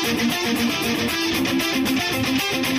Thank you.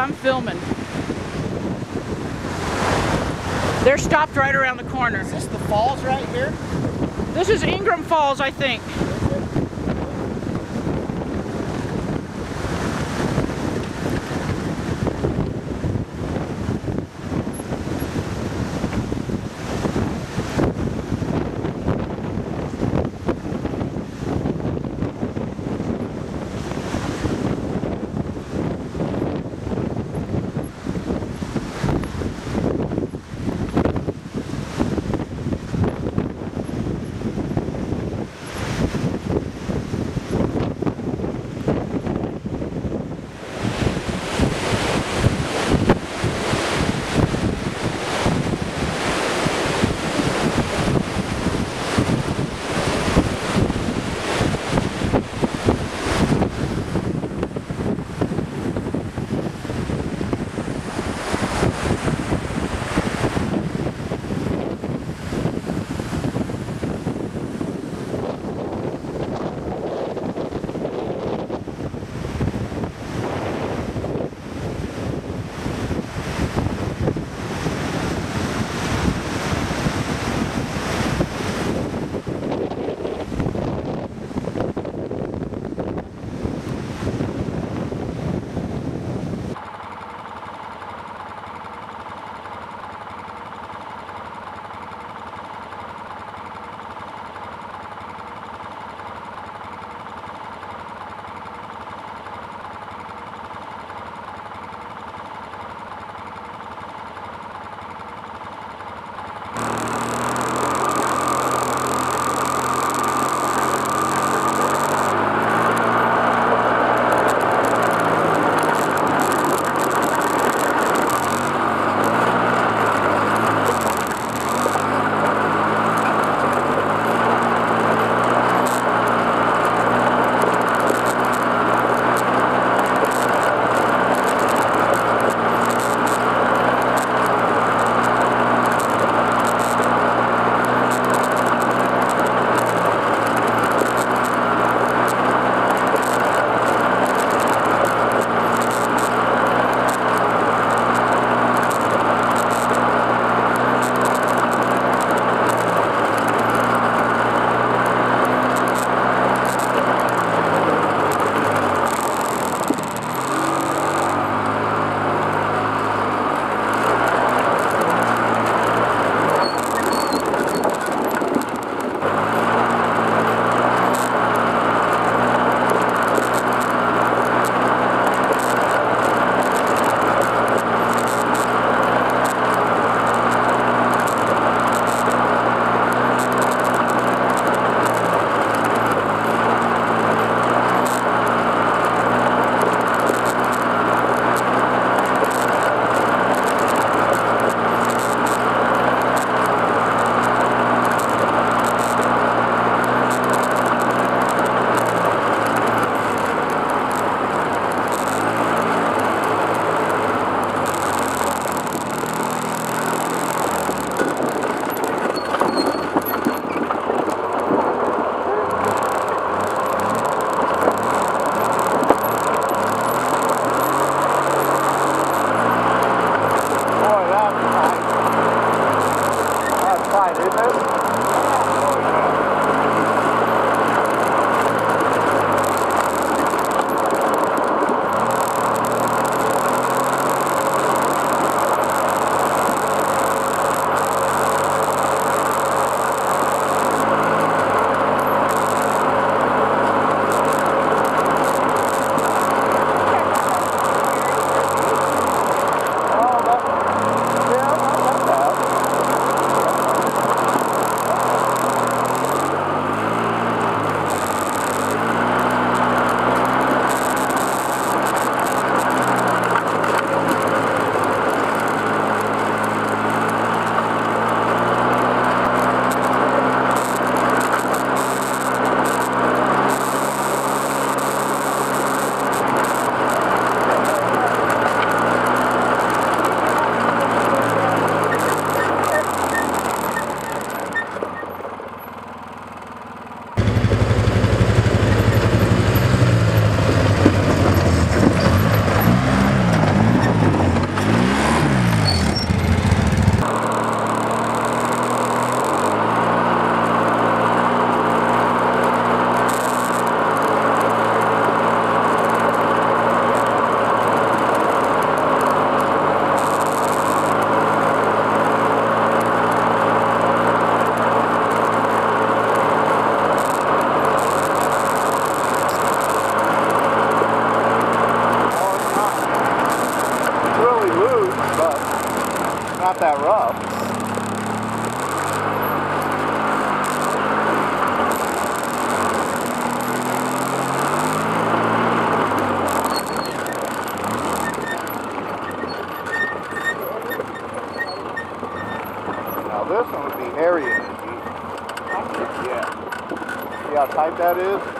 I'm filming. They're stopped right around the corner. Is this the falls right here? This is Ingram Falls, I think. Not that rough. Now this one would be hairy. Yeah. See how tight that is?